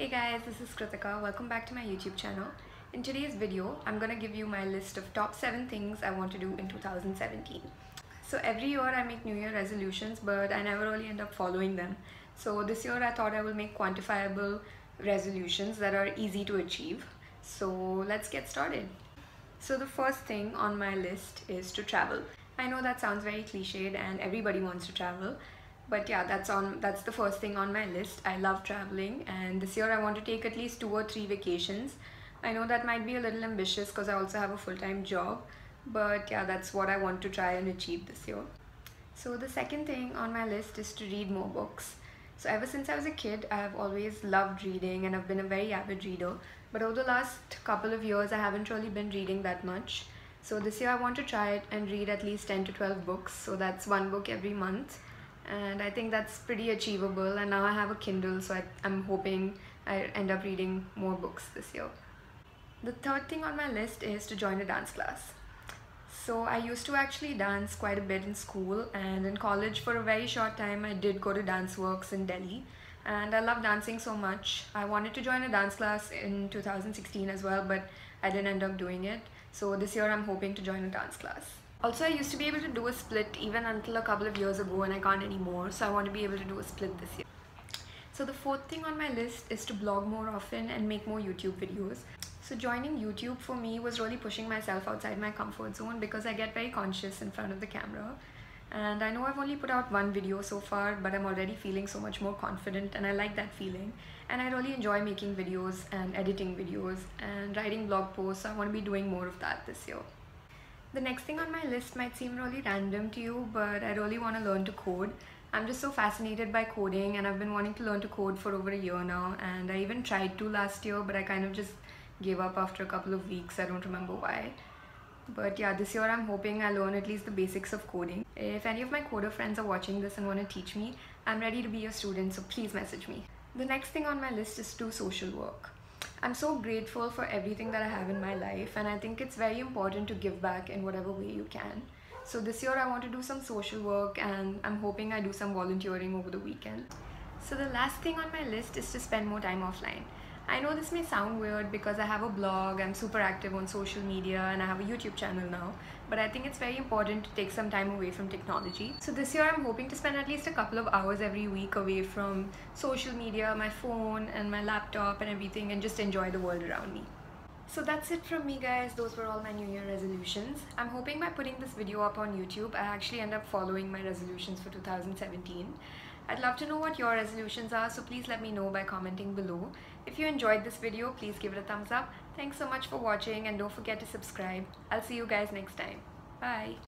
Hey guys, this is Kritika. Welcome back to my YouTube channel. In today's video, I'm gonna give you my list of top 7 things I want to do in 2017. So every year I make New Year resolutions, but I never really end up following them. So this year I thought I will make quantifiable resolutions that are easy to achieve. So let's get started. So the first thing on my list is to travel. I know that sounds very cliched and everybody wants to travel, but yeah that's on that's the first thing on my list. I love traveling and this year i want to take at least two or three vacations. I know that might be a little ambitious because i also have a full-time job but yeah that's what i want to try and achieve this year. So the second thing on my list is to read more books. So ever since i was a kid i have always loved reading and i've been a very avid reader. But over the last couple of years i haven't really been reading that much. So this year i want to try it and read at least 10 to 12 books. So that's one book every month and I think that's pretty achievable and now I have a Kindle so I, I'm hoping I end up reading more books this year. The third thing on my list is to join a dance class. So I used to actually dance quite a bit in school and in college for a very short time I did go to Dance Works in Delhi and I love dancing so much. I wanted to join a dance class in 2016 as well but I didn't end up doing it. So this year I'm hoping to join a dance class. Also, I used to be able to do a split even until a couple of years ago and I can't anymore. So I want to be able to do a split this year. So the fourth thing on my list is to blog more often and make more YouTube videos. So joining YouTube for me was really pushing myself outside my comfort zone because I get very conscious in front of the camera. And I know I've only put out one video so far, but I'm already feeling so much more confident and I like that feeling. And I really enjoy making videos and editing videos and writing blog posts. So I want to be doing more of that this year. The next thing on my list might seem really random to you, but I really want to learn to code. I'm just so fascinated by coding and I've been wanting to learn to code for over a year now and I even tried to last year but I kind of just gave up after a couple of weeks. I don't remember why. But yeah, this year I'm hoping I learn at least the basics of coding. If any of my coder friends are watching this and want to teach me, I'm ready to be a student so please message me. The next thing on my list is to do social work. I'm so grateful for everything that I have in my life and I think it's very important to give back in whatever way you can. So this year I want to do some social work and I'm hoping I do some volunteering over the weekend. So the last thing on my list is to spend more time offline. I know this may sound weird because I have a blog, I'm super active on social media and I have a YouTube channel now, but I think it's very important to take some time away from technology. So this year I'm hoping to spend at least a couple of hours every week away from social media, my phone and my laptop and everything and just enjoy the world around me. So that's it from me guys, those were all my new year resolutions. I'm hoping by putting this video up on YouTube, I actually end up following my resolutions for 2017. I'd love to know what your resolutions are, so please let me know by commenting below. If you enjoyed this video, please give it a thumbs up. Thanks so much for watching and don't forget to subscribe. I'll see you guys next time. Bye!